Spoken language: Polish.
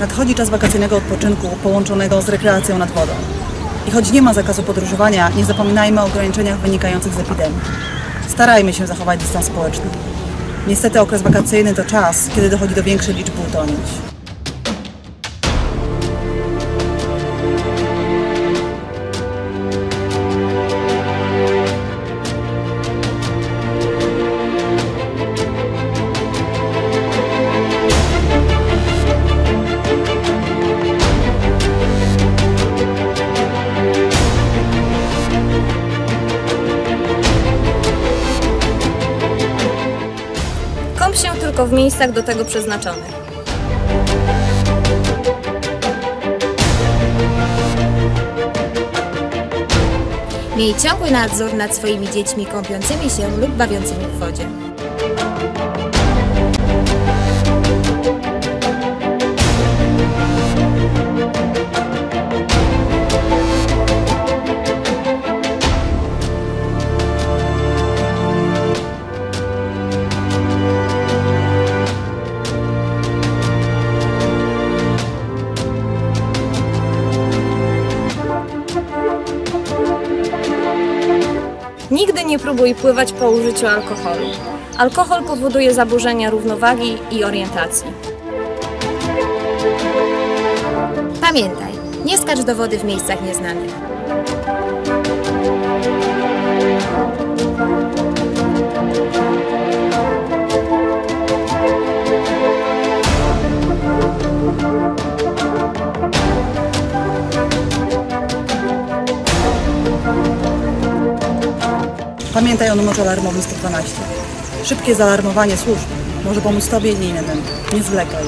Nadchodzi czas wakacyjnego odpoczynku połączonego z rekreacją nad wodą. I choć nie ma zakazu podróżowania, nie zapominajmy o ograniczeniach wynikających z epidemii. Starajmy się zachować dystans społeczny. Niestety okres wakacyjny to czas, kiedy dochodzi do większej liczby utonięć. Się tylko w miejscach do tego przeznaczonych. Miej ciągły nadzór nad swoimi dziećmi kąpiącymi się lub bawiącymi w wodzie. Nigdy nie próbuj pływać po użyciu alkoholu. Alkohol powoduje zaburzenia równowagi i orientacji. Pamiętaj, nie skacz do wody w miejscach nieznanych. Pamiętaj o numerze alarmowym 112. Szybkie zaalarmowanie służb może pomóc Tobie i innym. Nie zwlekaj.